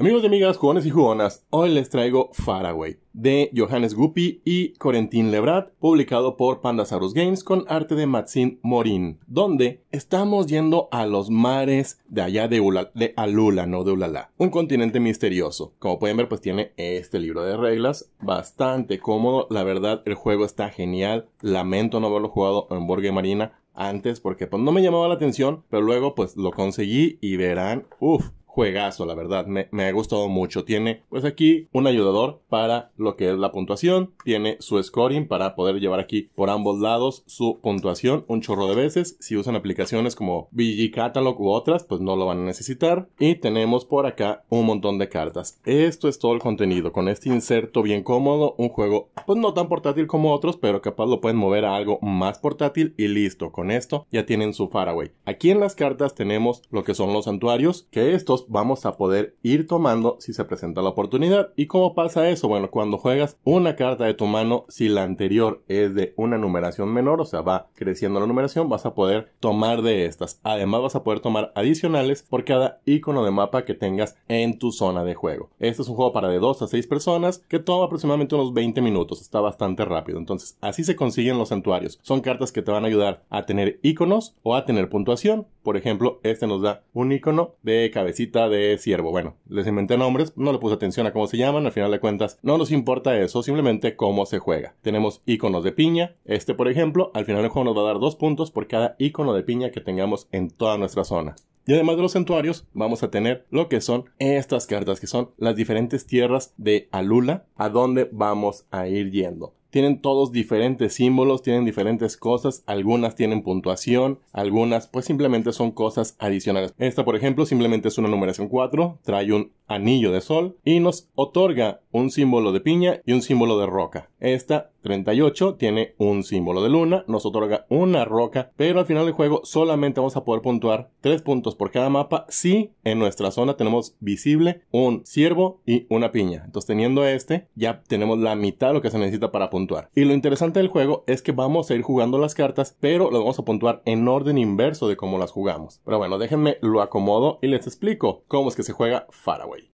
Amigos y amigas, jugones y jugonas, hoy les traigo Faraway de Johannes Guppy y Corentin Lebrat, publicado por Pandasaurus Games con arte de Maxine Morin, donde estamos yendo a los mares de allá de, Alula, no de Ulala, un continente misterioso. Como pueden ver, pues tiene este libro de reglas, bastante cómodo, la verdad el juego está genial, lamento no haberlo jugado en Borgue Marina antes porque pues no me llamaba la atención, pero luego pues lo conseguí y verán, uff, juegazo, la verdad, me, me, ha gustado mucho. Tiene, pues aquí, un ayudador para lo que es la puntuación, tiene su scoring para poder llevar aquí por ambos lados su puntuación un chorro de veces. Si usan aplicaciones como BG Catalog u otras, pues no lo van a necesitar. Y tenemos por acá un montón de cartas. Esto es todo el contenido, con este inserto bien cómodo, un juego, pues no tan portátil como otros, pero capaz lo pueden mover a algo más portátil y listo. Con esto ya tienen su Faraway. Aquí en las cartas tenemos lo que son los santuarios, que estos vamos a poder ir tomando si se presenta la oportunidad. ¿Y cómo pasa eso? Bueno, cuando juegas una carta de tu mano, si la anterior es de una numeración menor, o sea, va creciendo la numeración, vas a poder tomar de estas. Además, vas a poder tomar adicionales por cada icono de mapa que tengas en tu zona de juego. Este es un juego para de 2 a 6 personas que toma aproximadamente unos 20 minutos. Está bastante rápido. Entonces, así se consiguen los santuarios. Son cartas que te van a ayudar a tener iconos o a tener puntuación. Por ejemplo, este nos da un icono de cabecita de ciervo. Bueno, les inventé nombres, no le puse atención a cómo se llaman, al final de cuentas no nos importa eso, simplemente cómo se juega. Tenemos iconos de piña, este por ejemplo, al final del juego nos va a dar dos puntos por cada icono de piña que tengamos en toda nuestra zona. Y además de los santuarios, vamos a tener lo que son estas cartas, que son las diferentes tierras de Alula, a donde vamos a ir yendo tienen todos diferentes símbolos, tienen diferentes cosas, algunas tienen puntuación, algunas pues simplemente son cosas adicionales. Esta por ejemplo simplemente es una numeración 4, trae un anillo de sol y nos otorga un símbolo de piña y un símbolo de roca. Esta 38 tiene un símbolo de luna, nos otorga una roca, pero al final del juego solamente vamos a poder puntuar 3 puntos por cada mapa si en nuestra zona tenemos visible un ciervo y una piña. Entonces teniendo este ya tenemos la mitad de lo que se necesita para puntuar. Y lo interesante del juego es que vamos a ir jugando las cartas, pero lo vamos a puntuar en orden inverso de cómo las jugamos. Pero bueno, déjenme lo acomodo y les explico cómo es que se juega Faraway.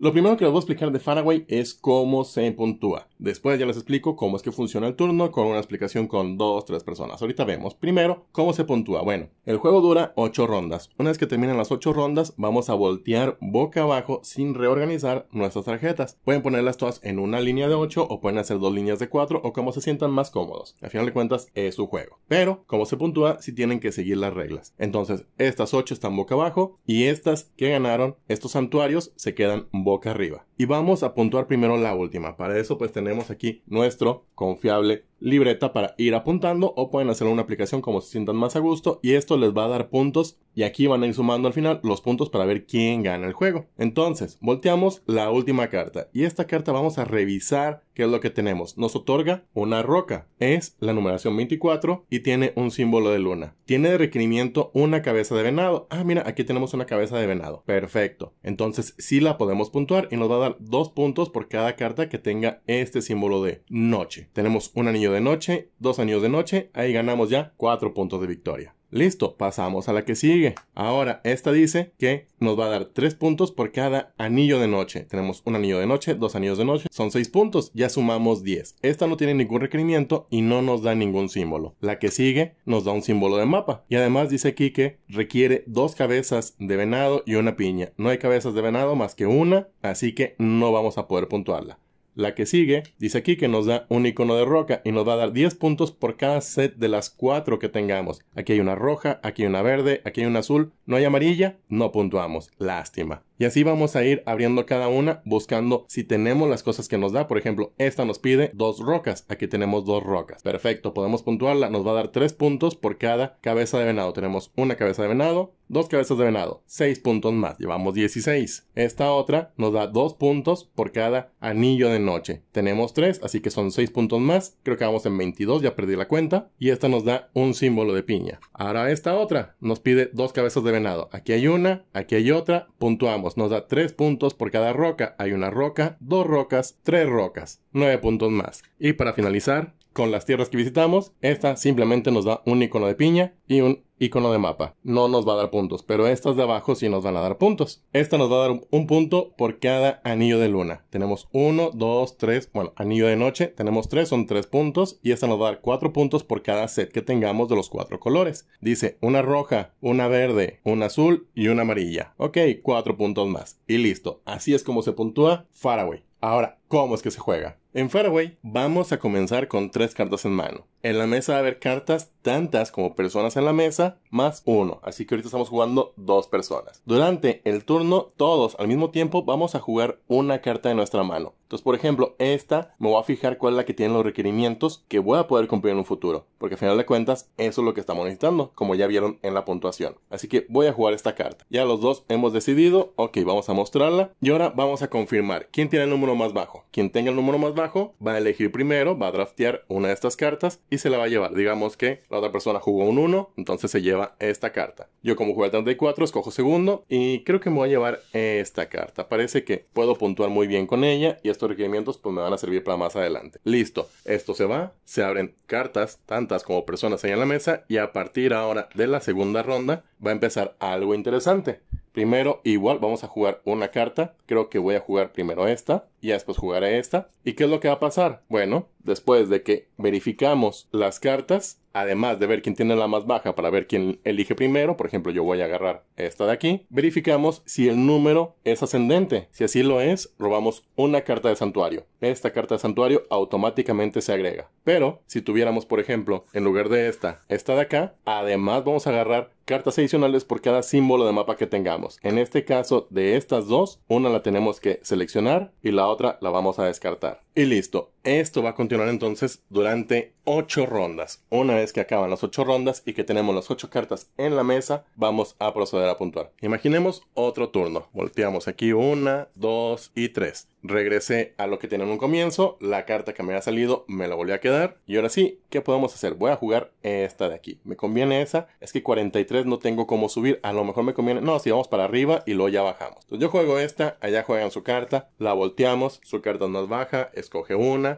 Lo primero que les voy a explicar de Faraway es cómo se puntúa. Después ya les explico cómo es que funciona el turno con una explicación con dos, tres personas. Ahorita vemos. Primero, cómo se puntúa. Bueno, el juego dura 8 rondas. Una vez que terminan las 8 rondas, vamos a voltear boca abajo sin reorganizar nuestras tarjetas. Pueden ponerlas todas en una línea de 8 o pueden hacer dos líneas de 4 o como se sientan más cómodos. Al final de cuentas es su juego. Pero, cómo se puntúa, si tienen que seguir las reglas. Entonces, estas 8 están boca abajo y estas que ganaron, estos santuarios, se quedan boca arriba. Y vamos a puntuar primero la última. Para eso pues tenemos aquí nuestro confiable libreta para ir apuntando o pueden hacer una aplicación como se sientan más a gusto y esto les va a dar puntos y aquí van a ir sumando al final los puntos para ver quién gana el juego. Entonces, volteamos la última carta y esta carta vamos a revisar qué es lo que tenemos. Nos otorga una roca, es la numeración 24 y tiene un símbolo de luna. Tiene de requerimiento una cabeza de venado. Ah, mira, aquí tenemos una cabeza de venado. Perfecto. Entonces, sí la podemos puntuar y nos va a dar dos puntos por cada carta que tenga este símbolo de noche. Tenemos un anillo de noche, dos anillos de noche, ahí ganamos ya cuatro puntos de victoria. Listo, pasamos a la que sigue. Ahora, esta dice que nos va a dar 3 puntos por cada anillo de noche. Tenemos un anillo de noche, dos anillos de noche, son 6 puntos, ya sumamos 10. Esta no tiene ningún requerimiento y no nos da ningún símbolo. La que sigue nos da un símbolo de mapa. Y además dice aquí que requiere dos cabezas de venado y una piña. No hay cabezas de venado más que una, así que no vamos a poder puntuarla. La que sigue dice aquí que nos da un icono de roca y nos va a dar 10 puntos por cada set de las 4 que tengamos. Aquí hay una roja, aquí hay una verde, aquí hay una azul, no hay amarilla, no puntuamos. Lástima. Y así vamos a ir abriendo cada una buscando si tenemos las cosas que nos da. Por ejemplo, esta nos pide dos rocas. Aquí tenemos dos rocas. Perfecto, podemos puntuarla. Nos va a dar tres puntos por cada cabeza de venado. Tenemos una cabeza de venado, dos cabezas de venado. Seis puntos más. Llevamos 16. Esta otra nos da dos puntos por cada anillo de noche. Tenemos tres, así que son seis puntos más. Creo que vamos en 22, ya perdí la cuenta. Y esta nos da un símbolo de piña. Ahora esta otra nos pide dos cabezas de venado. Aquí hay una, aquí hay otra. Puntuamos nos da 3 puntos por cada roca. Hay una roca, dos rocas, tres rocas, 9 puntos más. Y para finalizar, con las tierras que visitamos. Esta simplemente nos da un icono de piña y un icono de mapa. No nos va a dar puntos, pero estas de abajo sí nos van a dar puntos. Esta nos va a dar un punto por cada anillo de luna. Tenemos uno, dos, tres, bueno, anillo de noche, tenemos tres, son tres puntos, y esta nos va a dar cuatro puntos por cada set que tengamos de los cuatro colores. Dice una roja, una verde, una azul y una amarilla. Ok, cuatro puntos más. Y listo. Así es como se puntúa Faraway. Ahora, ¿cómo es que se juega? En Faraway vamos a comenzar con tres cartas en mano. En la mesa va a haber cartas tantas como personas en la mesa, más uno. Así que ahorita estamos jugando dos personas. Durante el turno, todos al mismo tiempo vamos a jugar una carta de nuestra mano. Entonces, por ejemplo, esta me voy a fijar cuál es la que tiene los requerimientos que voy a poder cumplir en un futuro. Porque al final de cuentas, eso es lo que estamos necesitando, como ya vieron en la puntuación. Así que voy a jugar esta carta. Ya los dos hemos decidido, ok, vamos a mostrarla. Y ahora vamos a confirmar quién tiene el número más bajo. Quien tenga el número más bajo va a elegir primero, va a draftear una de estas cartas y se la va a llevar. Digamos que la otra persona jugó un 1, entonces se lleva esta carta. Yo como jugué 34, escojo segundo y creo que me voy a llevar esta carta. Parece que puedo puntuar muy bien con ella y estos requerimientos pues me van a servir para más adelante. Listo, esto se va, se abren cartas, tantas como personas ahí en la mesa y a partir ahora de la segunda ronda va a empezar algo interesante. Primero, igual vamos a jugar una carta. Creo que voy a jugar primero esta y después jugaré esta. ¿Y qué es lo que va a pasar? Bueno, después de que verificamos las cartas, además de ver quién tiene la más baja para ver quién elige primero, por ejemplo yo voy a agarrar esta de aquí, verificamos si el número es ascendente. Si así lo es, robamos una carta de santuario. Esta carta de santuario automáticamente se agrega. Pero si tuviéramos, por ejemplo, en lugar de esta, esta de acá, además vamos a agarrar cartas adicionales por cada símbolo de mapa que tengamos. En este caso, de estas dos, una la tenemos que seleccionar y la otra la vamos a descartar. Y listo. Esto va a continuar entonces durante 8 rondas. Una vez que acaban las 8 rondas y que tenemos las 8 cartas en la mesa, vamos a proceder a puntuar. Imaginemos otro turno. Volteamos aquí una, dos y tres. Regresé a lo que tenía en un comienzo, la carta que me había salido me la volví a quedar y ahora sí, ¿qué podemos hacer? Voy a jugar esta de aquí. ¿Me conviene esa? Es que 43 no tengo cómo subir, a lo mejor me conviene, no, si vamos para arriba y luego ya bajamos. Entonces yo juego esta, allá juegan su carta, la volteamos, su carta más baja, escoge una,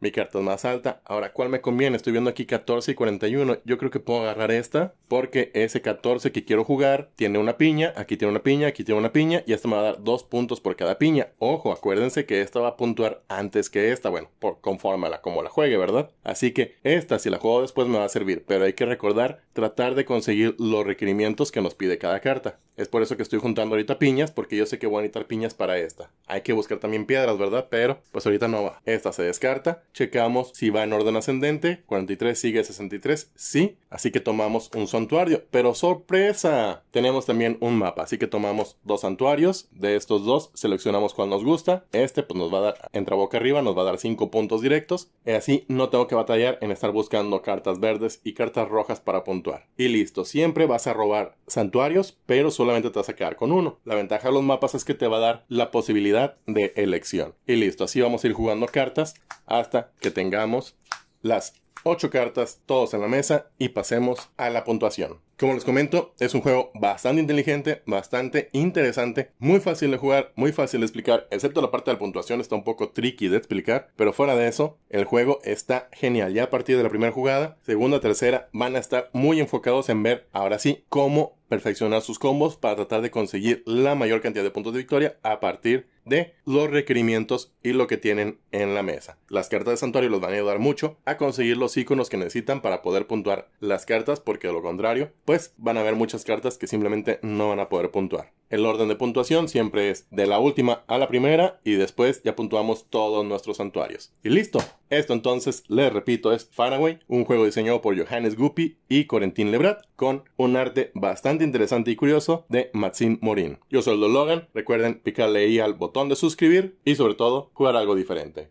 mi carta es más alta. Ahora, ¿cuál me conviene? Estoy viendo aquí 14 y 41. Yo creo que puedo agarrar esta porque ese 14 que quiero jugar tiene una piña, aquí tiene una piña, aquí tiene una piña y esta me va a dar dos puntos por cada piña. Ojo, acuérdense que esta va a puntuar antes que esta. Bueno, por, conforme a la como la juegue, ¿verdad? Así que esta, si la juego después, me va a servir. Pero hay que recordar tratar de conseguir los requerimientos que nos pide cada carta. Es por eso que estoy juntando ahorita piñas, porque yo sé que voy a necesitar piñas para esta. Hay que buscar también piedras, ¿verdad? Pero pues ahorita no va. Esta se descarta. Checamos si va en orden ascendente. 43 sigue 63. Sí. Así que tomamos un santuario. Pero sorpresa. Tenemos también un mapa. Así que tomamos dos santuarios. De estos dos seleccionamos cuál nos gusta. Este pues nos va a dar, entra boca arriba, nos va a dar 5 puntos directos. Y así no tengo que batallar en estar buscando cartas verdes y cartas rojas para puntuar. Y listo. Siempre vas a robar santuarios, pero solo te vas a quedar con uno. La ventaja de los mapas es que te va a dar la posibilidad de elección. Y listo, así vamos a ir jugando cartas hasta que tengamos las 8 cartas, todos en la mesa y pasemos a la puntuación. Como les comento, es un juego bastante inteligente, bastante interesante, muy fácil de jugar, muy fácil de explicar, excepto la parte de la puntuación está un poco tricky de explicar, pero fuera de eso, el juego está genial. Ya a partir de la primera jugada, segunda, tercera, van a estar muy enfocados en ver ahora sí cómo perfeccionar sus combos para tratar de conseguir la mayor cantidad de puntos de victoria a partir de los requerimientos y lo que tienen en la mesa. Las cartas de santuario los van a ayudar mucho a conseguir los iconos que necesitan para poder puntuar las cartas porque de lo contrario pues van a haber muchas cartas que simplemente no van a poder puntuar. El orden de puntuación siempre es de la última a la primera y después ya puntuamos todos nuestros santuarios. Y listo. Esto entonces, les repito, es Faraway, un juego diseñado por Johannes Guppy y Corentin Lebrat con un arte bastante interesante y curioso de Maxime Morin. Yo soy Logan, recuerden picarle ahí al botón de suscribir y sobre todo jugar algo diferente.